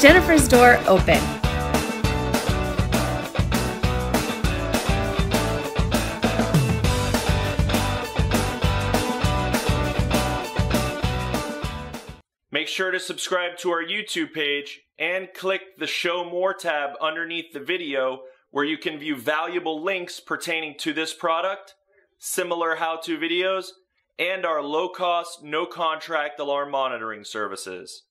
Jennifer's door open. Make sure to subscribe to our YouTube page and click the Show More tab underneath the video where you can view valuable links pertaining to this product, similar how-to videos, and our low-cost, no-contract alarm monitoring services.